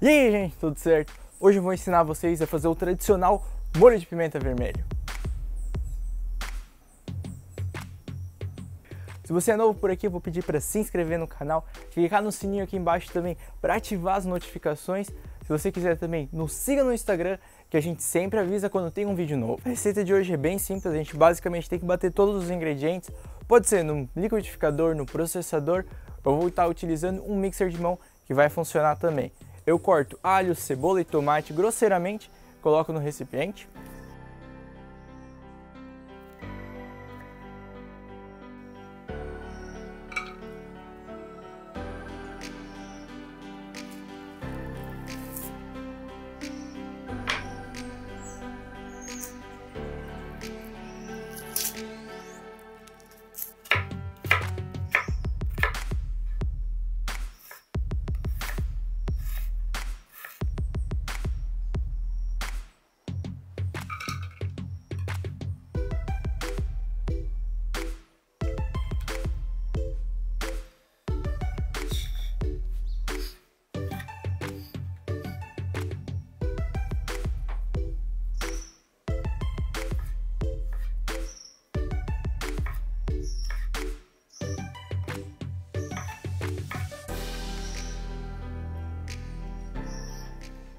E aí, gente, tudo certo? Hoje eu vou ensinar vocês a fazer o tradicional molho de pimenta vermelho. Se você é novo por aqui, eu vou pedir para se inscrever no canal, clicar no sininho aqui embaixo também para ativar as notificações. Se você quiser também, nos siga no Instagram, que a gente sempre avisa quando tem um vídeo novo. A receita de hoje é bem simples, a gente basicamente tem que bater todos os ingredientes, pode ser no liquidificador, no processador, eu vou estar utilizando um mixer de mão que vai funcionar também. Eu corto alho, cebola e tomate grosseiramente, coloco no recipiente.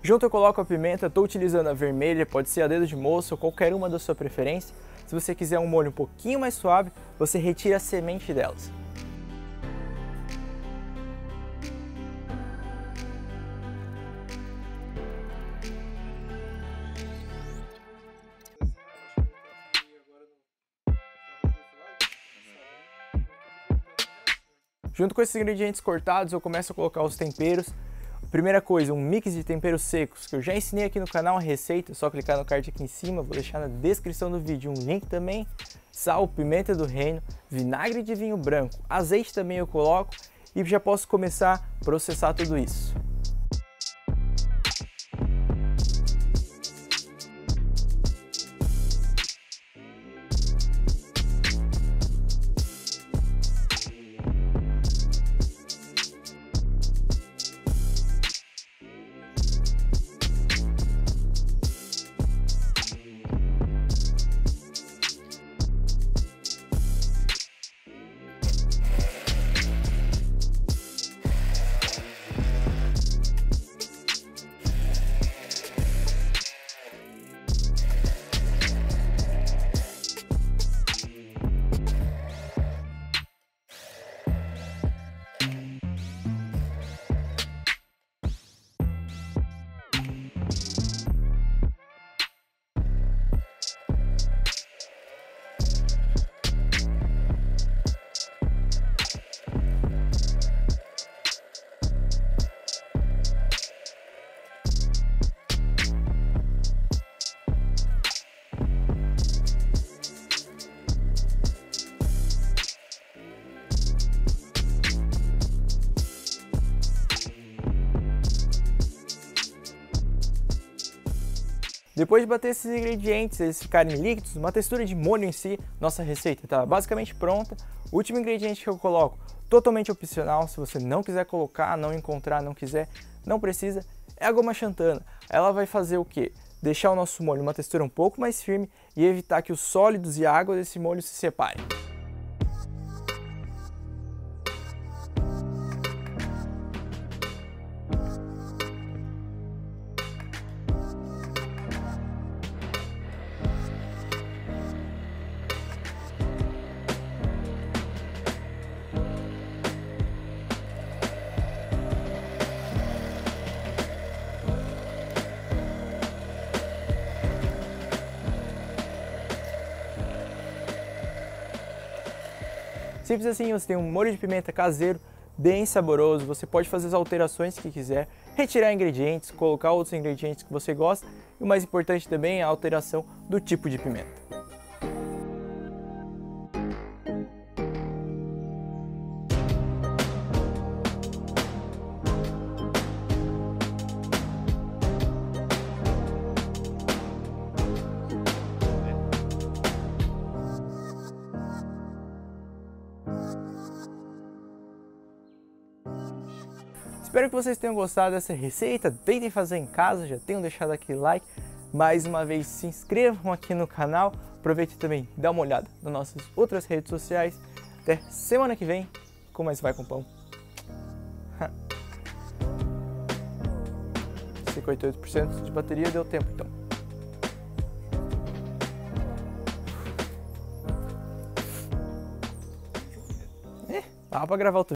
Junto eu coloco a pimenta, estou utilizando a vermelha, pode ser a dedo de moça ou qualquer uma da sua preferência. Se você quiser um molho um pouquinho mais suave, você retira a semente delas. Junto com esses ingredientes cortados, eu começo a colocar os temperos. Primeira coisa, um mix de temperos secos, que eu já ensinei aqui no canal a receita, é só clicar no card aqui em cima, vou deixar na descrição do vídeo um link também. Sal, pimenta do reino, vinagre de vinho branco, azeite também eu coloco e já posso começar a processar tudo isso. Depois de bater esses ingredientes, eles ficarem líquidos, uma textura de molho em si, nossa receita está basicamente pronta. O último ingrediente que eu coloco, totalmente opcional, se você não quiser colocar, não encontrar, não quiser, não precisa, é a goma xantana. Ela vai fazer o quê? Deixar o nosso molho uma textura um pouco mais firme e evitar que os sólidos e a água desse molho se separem. Simples assim, você tem um molho de pimenta caseiro, bem saboroso, você pode fazer as alterações que quiser, retirar ingredientes, colocar outros ingredientes que você gosta e o mais importante também é a alteração do tipo de pimenta. Espero que vocês tenham gostado dessa receita, tentem fazer em casa, já tenham deixado aquele like. Mais uma vez, se inscrevam aqui no canal, aproveite também e dá uma olhada nas nossas outras redes sociais. Até semana que vem com mais Vai Com Pão. 58% de bateria deu tempo, então. É, para pra gravar o